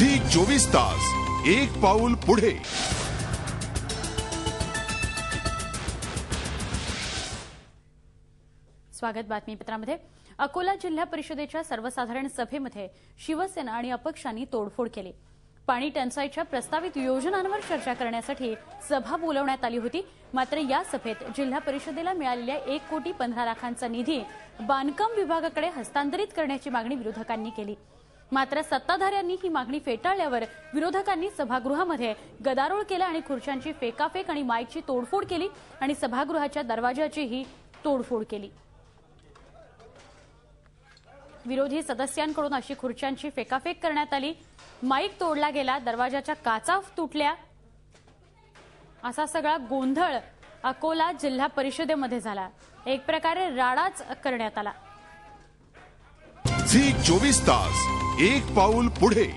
Zee चोवीस तास एक पाऊल पुढे. स्वागत बातमीपत्रामध्ये. अकोला जिल्हा परिषदेच्या सर्वसाधारण सभेमध्ये शिवसेना आणि अपक्षांनी तोडफोड केली. पाणी टंचाईच्या प्रस्तावित योजनांवर चर्चा करण्यासाठी सभा बोलवण्यात आली होती. मात्र या सभेत जिल्हा परिषदेला मिळालेल्या एक कोटी पंधरा लाखांचा निधी बांधकाम विभागाकडे हस्तांतरित करण्याची मागणी विरोधकांनी केली. मात्र सत्ताधाऱ्यांनी ही मागणी फेटाळल्यावर विरोधकांनी सभागृहामध्ये गदारोळ केला आणि खुर्च्यांची फेकाफेक आणि माईकची तोडफोड केली आणि सभागृहाच्या दरवाजाचीही तोडफोड केली. विरोधी सदस्यांकडून अशी खुर्च्यांची फेकाफेक करण्यात आली. माईक तोडला गेला दरवाजाच्या काचा तुटल्या. असा सगळा गोंधळ अकोला जिल्हा परिषदेमध्ये झाला. एक प्रकारे राडाच करण्यात आला. झी चोवीस तास. एक पाऊल पुढे.